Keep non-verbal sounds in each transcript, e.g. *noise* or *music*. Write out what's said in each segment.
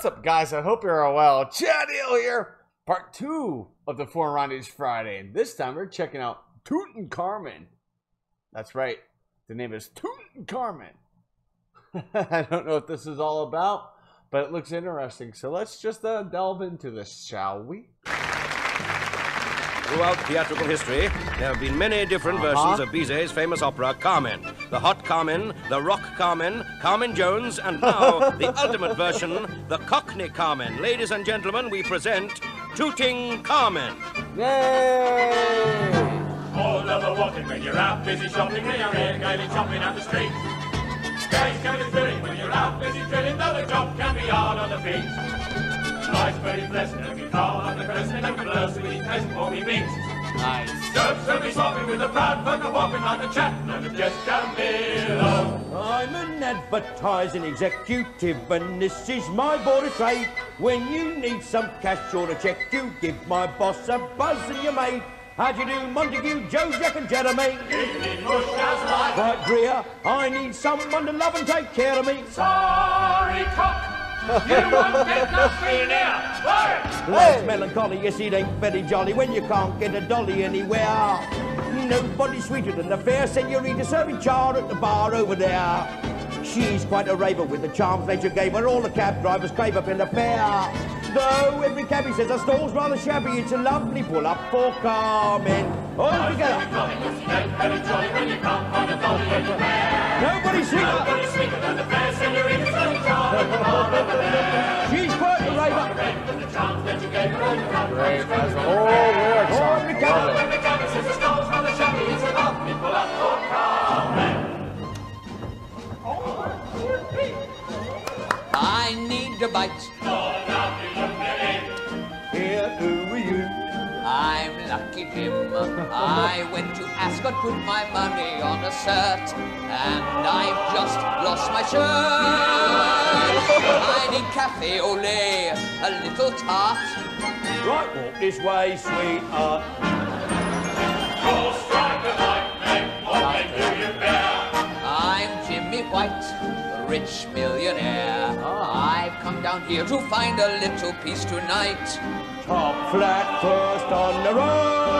What's up, guys? I hope you're all well. Chad Hill here, part two of the Four Ronnies Friday. And this time we're checking out Tutankhamun. That's right, the name is Tutankhamun. *laughs* I don't know what this is all about, but it looks interesting. So let's just uh, delve into this, shall we? Throughout theatrical history, there have been many different Uh-huh. versions of Bizet's famous opera, Carmen. The Hot Carmen, the Rock Carmen, Carmen Jones, and now the *laughs* ultimate version, the Cockney Carmen. Ladies and gentlemen, we present Tooting Carmen. Yay! All over walking when you're out busy shopping and you're in gaily chopping up the street. Guys can be thrilling when you're out busy drilling, though the job can be hard on the feet. Life's very pleasant and we call on the president and converse with oh, each peasant for we meet. Nice. Jobs will be swapping with the proud folk of walking like the chaplain of Jess Camillo. I'm an advertising executive and this is my board of trade. When you need some cash or a check, you give my boss a buzz and you made. How do you do, Montague, Joe, Jack and Jeremy? Evening bush. Right, Greer, I need someone to love and take care of me. Sorry, cock. You won't get nothing here. Hey! Life's melancholy, yes, it ain't very jolly when you can't get a dolly anywhere. Nobody sweeter than the fair senorita serving char at the bar over there. She's quite a raver with the charms nature gave her. All the cab drivers crave up in the fair. Though every cabbie says her stall's rather shabby, it's a lovely pull up for Carmen. All together. Very jolly when you can't find a dolly anywhere. Nobody sweeter. Nobody sweeter than the fair senorita serving char at the bar over there. She's quite a raver. The charms that you gave her and Great. That's a whole lyric All song. the I cabbie. it. When the cabby says the stall's rather shabby, it's a lovely pull up for Carmen. I need a bite. I went to Ascot, put my money on a cert, and I've just lost my shirt. I need cafe au lait, a little tart. Right, walk this way, sweetheart. Go strike a light, mate. What do you bear? I'm Jimmy White, the rich millionaire. I've come down here to find a little peace tonight. Top flat first on the road.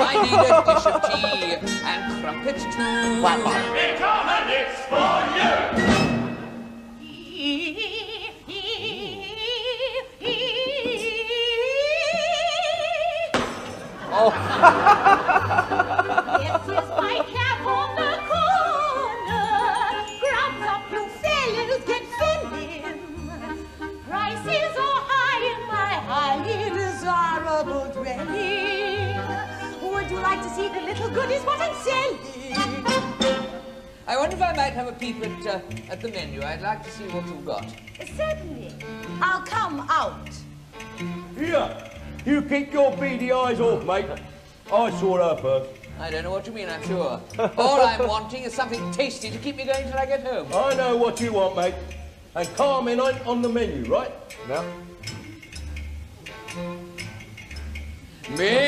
I need a dish of tea and crumpets too. Here come and it's for you. This oh. *laughs* like to see the little goodies what I'm selling? I wonder if I might have a peep at, uh, at the menu. I'd like to see what you've got. Certainly. I'll come out. Here, you keep your beady eyes off, mate. I saw her first. I don't know what you mean, I'm sure. All I'm wanting is something tasty to keep me going till I get home. I know what you want, mate. And Carmen ain't on the menu, right? No. May I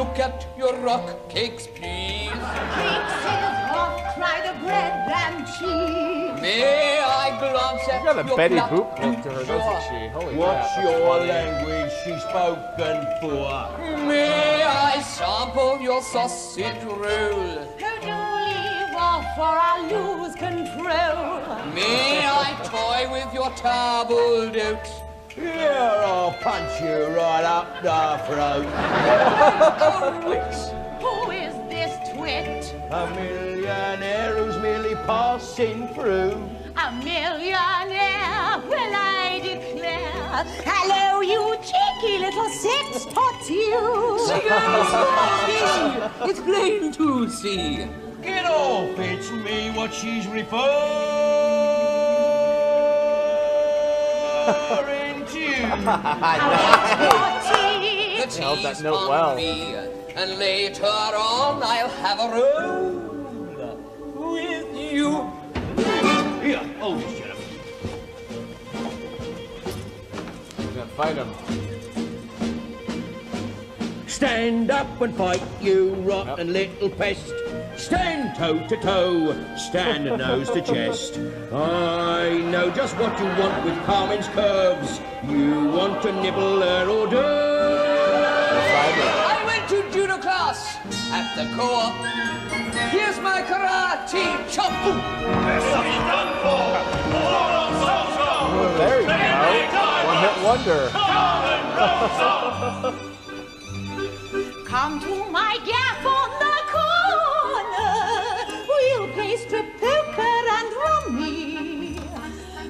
look at your rock cakes, please? Cakes is hot, try the bread and cheese. May I glance at You got a your Betty Boop look to her, jaw? doesn't she? Holy What's crap. your language she's spoken for? May I sample your sausage roll? Who do leave off or I lose control? May I toy with your table oat? Here, I'll punch you right up the throat. Oh, wit! Who is this twit? A millionaire who's merely passing through. A millionaire, well I declare. Hello, you cheeky little six pot you. *laughs* It's plain to see. Get off, it's me what she's referring to. The held that note well. me, and later on I'll have a roll with you. Here, hold this, gentlemen. He's gonna fight him. Stand up and fight, you rotten little pest. Stand toe to toe, stand nose to chest. I know just what you want with Carmen's curves. You want to nibble her hors d'oeuvres. I went to judo class at the co-op. Here's my karate chop. There you go. One hit wonder. *laughs* Come to my gaff on the corner. We'll play strip poker and rummy.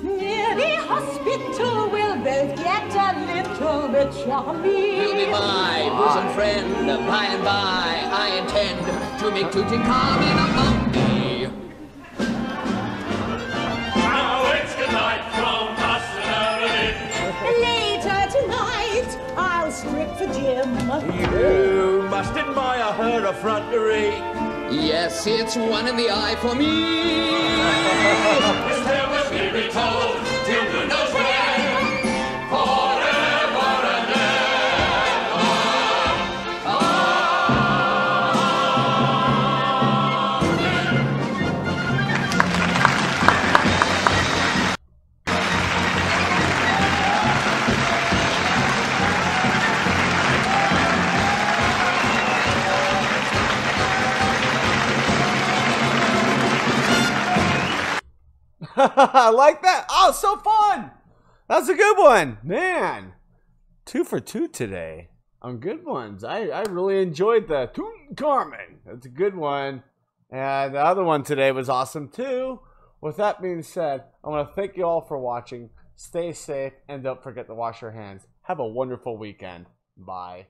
Near the hospital, we'll both get a little bit chummy. You'll be my bosom friend by and by. I intend to make Tutankhamen a mummy. Now it's good night from us and Later tonight, I'll strip for Jim. You must admire her effrontery. Yes, it's one in the eye for me. *laughs* His tale will be retold *laughs* I like that. Oh, so fun. That's a good one. Man, two for two today on good ones. I, I really enjoyed the Tutankhamen. That's a good one. And the other one today was awesome too. With that being said, I want to thank you all for watching. Stay safe and don't forget to wash your hands. Have a wonderful weekend. Bye.